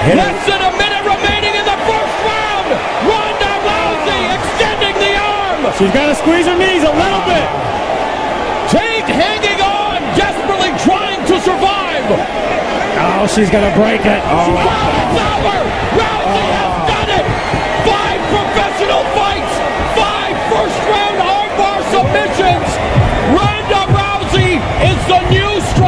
Less than a minute remaining in the first round. Ronda Rousey extending the arm. She's got to squeeze her knees a little bit. Tate hanging on, desperately trying to survive. Oh, she's going to break it. Oh, wow. It's over. Rousey oh. has done it. Five professional fights. Five first round armbar submissions.